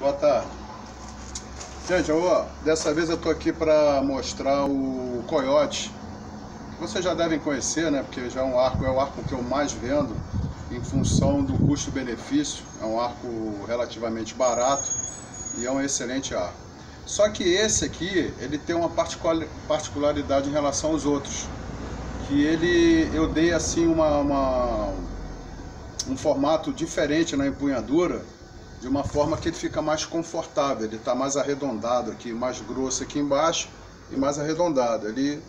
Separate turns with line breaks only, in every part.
Boa tarde. Gente, vou, dessa vez eu tô aqui para mostrar o Coyote. Vocês já devem conhecer, né? Porque já é um arco, é o arco que eu mais vendo em função do custo-benefício. É um arco relativamente barato e é um excelente arco. Só que esse aqui, ele tem uma particularidade em relação aos outros. Que ele, eu dei assim uma, uma um formato diferente na empunhadura de uma forma que ele fica mais confortável, ele está mais arredondado aqui, mais grosso aqui embaixo e mais arredondado. Ele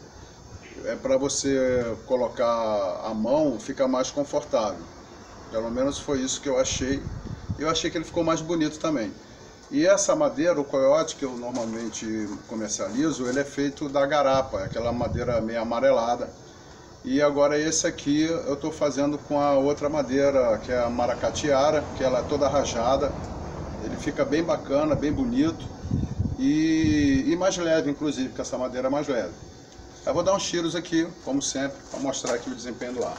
é para você colocar a mão, fica mais confortável. Pelo menos foi isso que eu achei. Eu achei que ele ficou mais bonito também. E essa madeira, o coiote que eu normalmente comercializo, ele é feito da garapa, aquela madeira meio amarelada. E agora esse aqui eu estou fazendo com a outra madeira, que é a maracatiara, que ela é toda rajada. Ele fica bem bacana, bem bonito e, e mais leve, inclusive, porque essa madeira é mais leve. Eu vou dar uns tiros aqui, como sempre, para mostrar aqui o desempenho do ar.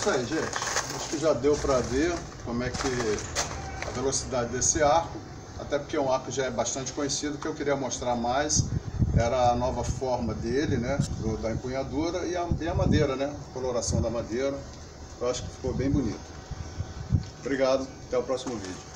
Isso aí, gente. Acho que já deu para ver como é que a velocidade desse arco, até porque é um arco já é bastante conhecido, que eu queria mostrar mais era a nova forma dele, né, do, da empunhadura e a, e a madeira, né, a coloração da madeira. Eu acho que ficou bem bonito. Obrigado, até o próximo vídeo.